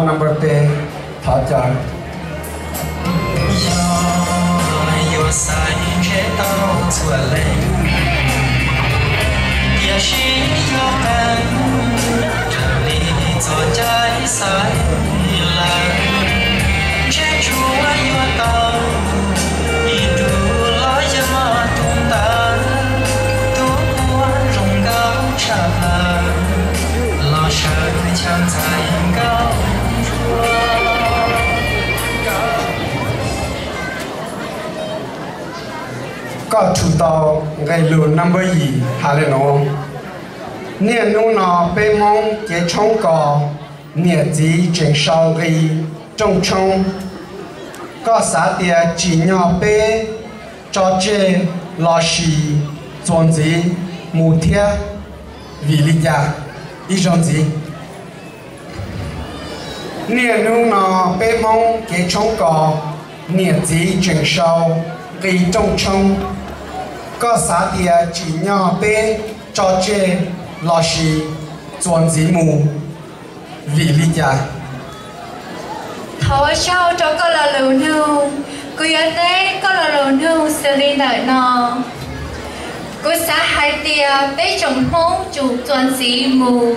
नंबर पे था चार 也是有人，让你坐在山。Có chủ tàu ngày năm number gì hà lệ nó nè nu nọ bê mong kế trong cò nè gì trên sau gây trong trong có xã địa chỉ nhỏ bê cho chê lo xì chuẩn gì mù thiết vì lý gia ý trong gì nè nu nọ bê mong kế trong cò nè gì trên sau gây trong trong có xã địa chỉ nhỏ bê cho chê lo xì chuẩn dĩ mù. Vì lý gia thọ sau cho có là lù nưu cứ ở đây có là lù nưu xử lý nợ nọ cứ xã hai tia bế trồng hôn chủ toàn dĩ mù.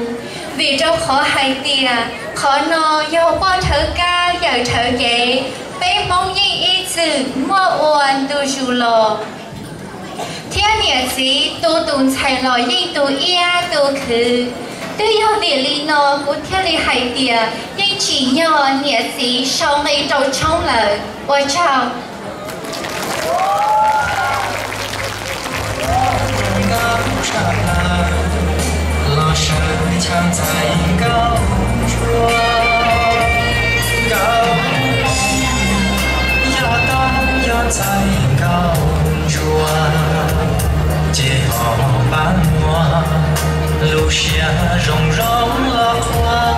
Vì trong khó hai tia, khó nọ yêu bao thở ca, giờ thở dễ bế mong những ý chữ mua uẩn tu chủ lọ thiên địa sĩ tu tùn chạy lò những tu ia tu khứ tư yêu địa lý nó của thiên lý hải địa nhưng chỉ nhỏ nghĩa sĩ sau mấy đầu trong lời và chào高山，老山墙在高处，高呀高呀在 繁华如夏如梦啊繁华